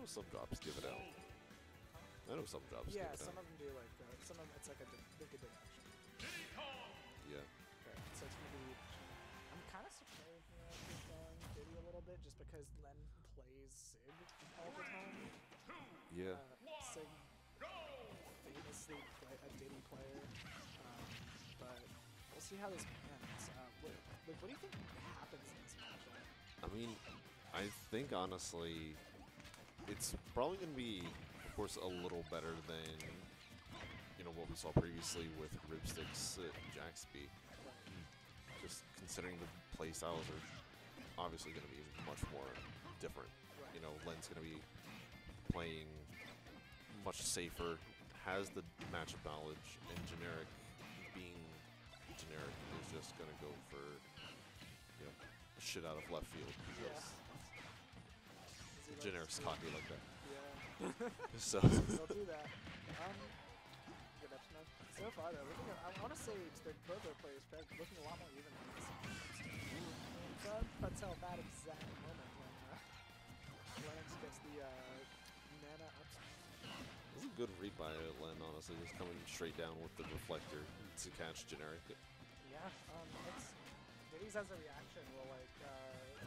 know some drops give it out. I know some drops Yeah, give it some out. of them do like that. Some of them, it's like a a dig action. Yeah. Okay, so it's gonna be. I'm kind of surprised you know, he's going Diddy a little bit just because Len plays Sig all the time. Yeah. Uh, Sig famously play, a Diddy player, um, but we'll see how this ends. Uh, what, like, what do you think happens in this matchup? I mean, I think honestly, it's probably going to be, of course, a little better than you know what we saw previously with Ribsticks uh, Jaxby. Just considering the playstyles are obviously going to be much more different. You know, Len's going to be playing much safer, has the matchup knowledge, and generic being generic is just going to go for you know shit out of left field because Is he like generic's to- cocky like that. Yeah. So They'll do that. Um, good up smash. So far, though, looking at, I want to say it's they're both their players looking a lot more even than this. But until that exact moment when uh, Lenix gets the uh, Nana up. This is a good read by Len, honestly, just coming straight down with the reflector to catch generic. Yeah, um, it's Diddy's as a reaction will like, uh,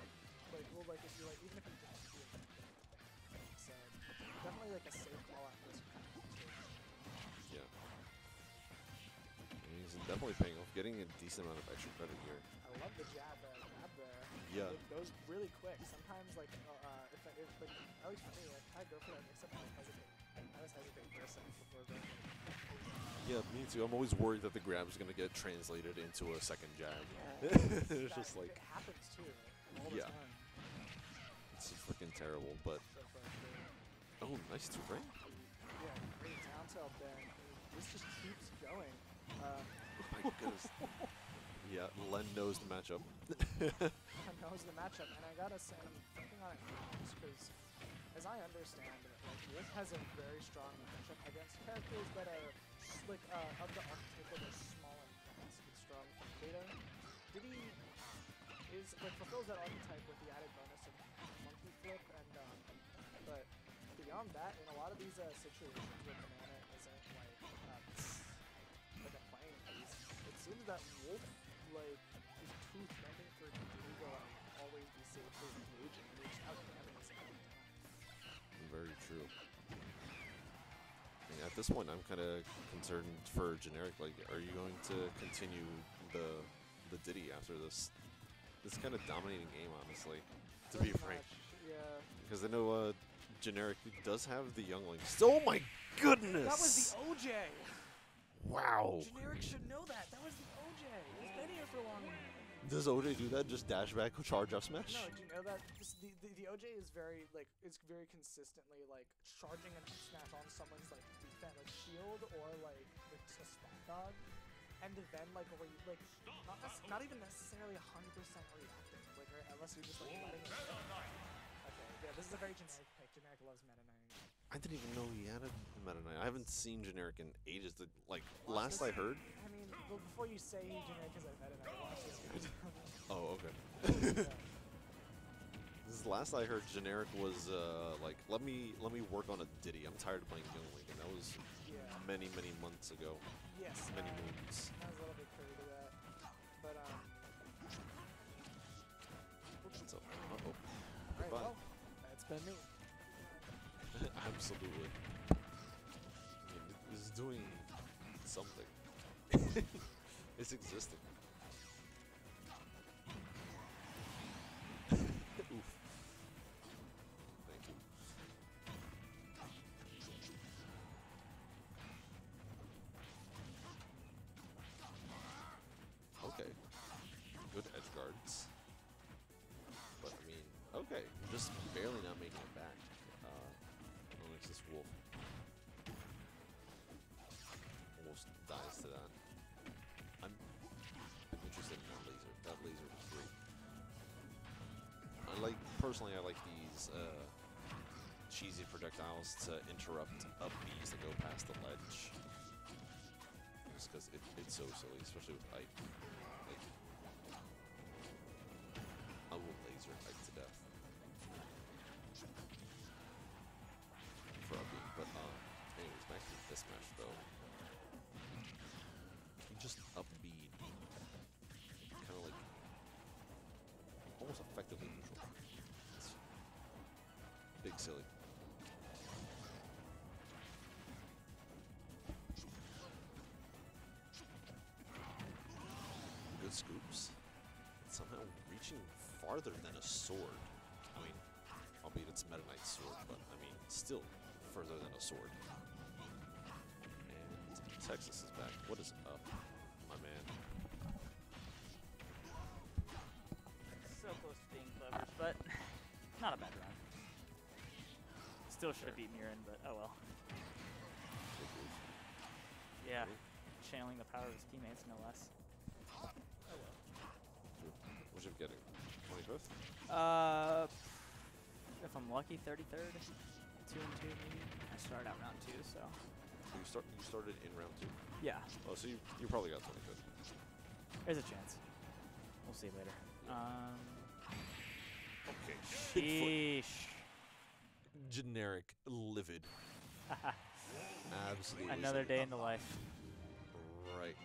like, will like if you like, even if you don't see it, it's definitely like a safe call for this kind. Yeah. And he's definitely paying off, getting a decent amount of extra credit here. I love the jab, uh, jab there. Yeah. It goes really quick. Sometimes, like, uh, uh, if, I- if like, at least for me, like, I go for that, except I was hesitating. I was hesitating for a second before going. Yeah, me too. I'm always worried that the grab is going to get translated into a second jab. Yeah. it's just like, it happens too, all the Yeah. time. It's freaking terrible. But, oh, nice two frame. Yeah, great down tilt there. This just keeps going. Uh, My goodness. Yeah, Len knows the matchup. I knows the matchup, and I gotta say, I'm thinking on it because, as I understand it, like Wolf has a very strong matchup against characters that are like uh, of the archetype that are small and fast and strong from data. Diddy is like fulfills that archetype with the added flip, and um, but beyond that, in a lot of these uh, situations where banana isn't like uh, like a playing piece, it seems that Wolf like is too threatening for Diddy to like always be safely engaging and reach out damage. Very true. And at this point, I'm kind of concerned for generic. Like, are you going to continue the the Diddy after this this kind of dominating game? Honestly, to be Pretty frank, much, Yeah. Because I know uh, generic does have the Young Links. Oh my goodness! That was the OJ. wow. Generic should know that. That was the OJ. He's been here for long. Does OJ do that? Just dash back, charge up smash? No, do you know that this, the, the the OJ is very like it's very consistently like charging and smash on someone's like defense like shield or like like a spot dodge, and then like where you like not not even necessarily hundred percent reacting like unless you're just like letting it. Yeah, this is a very generic pick. Generic loves meta knight. I didn't even know he had a Meta Knight. I haven't seen generic in ages. The, like last I heard. I mean, well, before you say generic is a meta knight, watch this. video. Oh, okay. This is last I heard, generic was uh, like, let me let me work on a Diddy. I'm tired of playing Young Link, and that was Yeah. many many months ago, Yes. many moons. I was a little bit privy to that. But, um. Uh oh, Goodbye. well, that's been me. absolutely. I mean, is doing something. it's existing. Just barely not making it back. Uh, Lenix's Wolf almost dies to that. I'm, interested in that laser. That laser was great. I like personally. I like these uh, cheesy projectiles to interrupt up that go past the ledge. Just because it, it's so silly, especially with Ike. Like, I will laser Ike to death. Silly. Good scoops. It's somehow reaching farther than a sword. I mean, albeit it's Meta Knight's sword, but I mean, still further than a sword. And Texas is back. What is up, my man? So close to being clever, but not a bad run. Still should have Fair. beat Mirren, but oh well. Yeah, channeling the power of his teammates, no less. Oh well. What's you getting? 25th? Uh, if I'm lucky, 33rd, two and two maybe. I started out round two, so You start. You started in round two. yeah, Oh, so you you probably got 25th. there's a chance. We'll see later. Um, Okay. sheesh. Generic, livid. Absolutely. Another day in the life. Right.